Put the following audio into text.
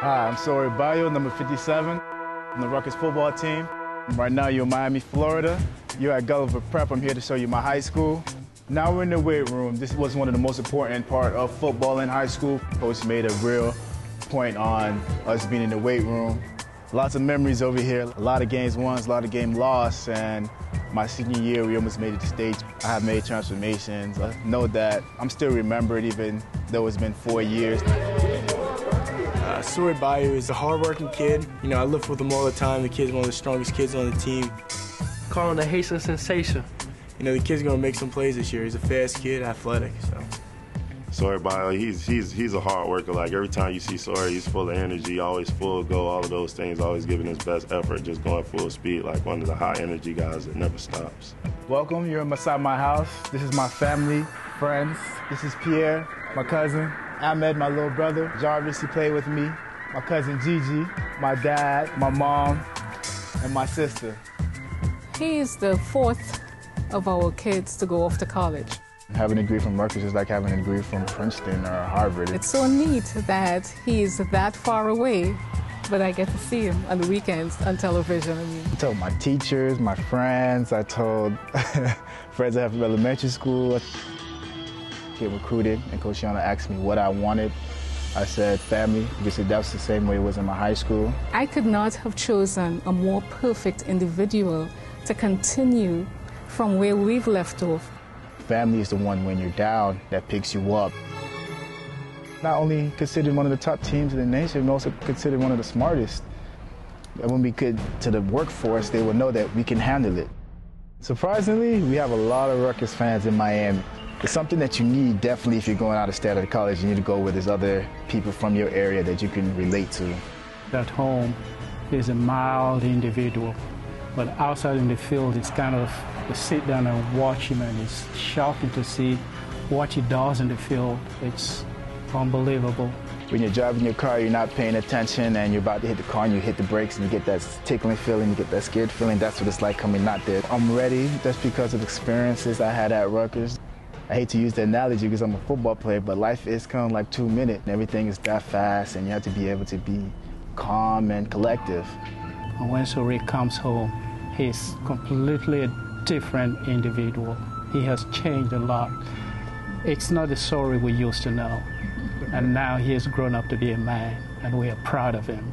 Hi, I'm Sorie Bayoh, number 57 on the Rutgers football team. Right now, you're in Miami, Florida. You're at Gulliver Prep. I'm here to show you my high school. Now we're in the weight room. This was one of the most important part of football in high school. Coach made a real point on us being in the weight room. Lots of memories over here. A lot of games won, a lot of games lost, and my senior year, we almost made it to stage. I have made transformations. I know that I'm still remembered even though it's been four years. Uh, Sorie Bayoh is a hardworking kid. You know, I live with him all the time. The kid's one of the strongest kids on the team. Call him the Haitian sensation. You know, the kid's gonna make some plays this year. He's a fast kid, athletic, so. Sorie Bayoh, he's he's he's a hard worker. Like every time you see Sorie, he's full of energy, always full of go, all of those things, always giving his best effort, just going full speed, like one of the high energy guys that never stops. Welcome, you're inside my house. This is my family, friends. This is Pierre, my cousin. Ahmed, my little brother. Jarvis, he played with me. My cousin Gigi, my dad, my mom, and my sister. He is the fourth of our kids to go off to college. Having a degree from Rutgers is like having a degree from Princeton or Harvard. It's so neat that he's that far away, but I get to see him on the weekends on television. I, mean. I told my teachers, my friends, I told friends I have from elementary school. Get recruited, and Coach Schiano asked me what I wanted. I said family, because that's the same way it was in my high school. I could not have chosen a more perfect individual to continue from where we've left off. Family is the one when you're down that picks you up. Not only considered one of the top teams in the nation, but also considered one of the smartest. And when we get to the workforce, they will know that we can handle it. Surprisingly, we have a lot of Rutgers fans in Miami. It's something that you need definitely if you're going out of state of college. You need to go where there's other people from your area that you can relate to. At home, he's a mild individual, but outside in the field, it's kind of to sit down and watch him, and it's shocking to see what he does in the field. It's unbelievable. When you're driving your car, you're not paying attention, and you're about to hit the car, and you hit the brakes, and you get that tickling feeling, you get that scared feeling. That's what it's like coming out there. I'm ready just because of experiences I had at Rutgers. I hate to use the analogy because I'm a football player, but life is kind of like two minutes. Everything is that fast, and you have to be able to be calm and collective. When Sorie comes home, he's completely a different individual. He has changed a lot. It's not the Sorie we used to know. And now he has grown up to be a man, and we are proud of him.